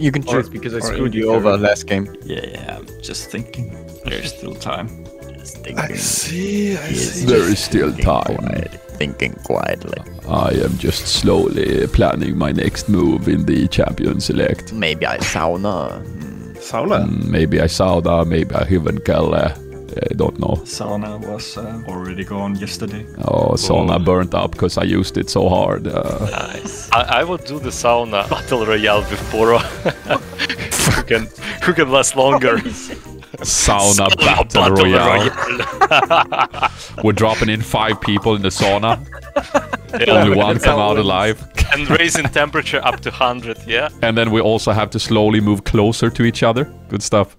You can choose because I screwed you Indica. over last game. Yeah, yeah, I'm just thinking. There's still time. Just I see, I see. There is still time. Quiet, thinking quietly. I am just slowly planning my next move in the champion select. Maybe I sauna. Sauna? Mm, Maybe I sauna, maybe I Hyvenkelle. I don't know. Sauna was uh, already gone yesterday. Oh, sauna burnt up because I used it so hard. Uh, Nice. I, I would do the sauna battle royale with Poro. who can who can last longer? sauna battle royale. We're dropping in five people in the sauna. Only one come out alive. and raising temperature up to 100, yeah? And then we also have to slowly move closer to each other. Good stuff.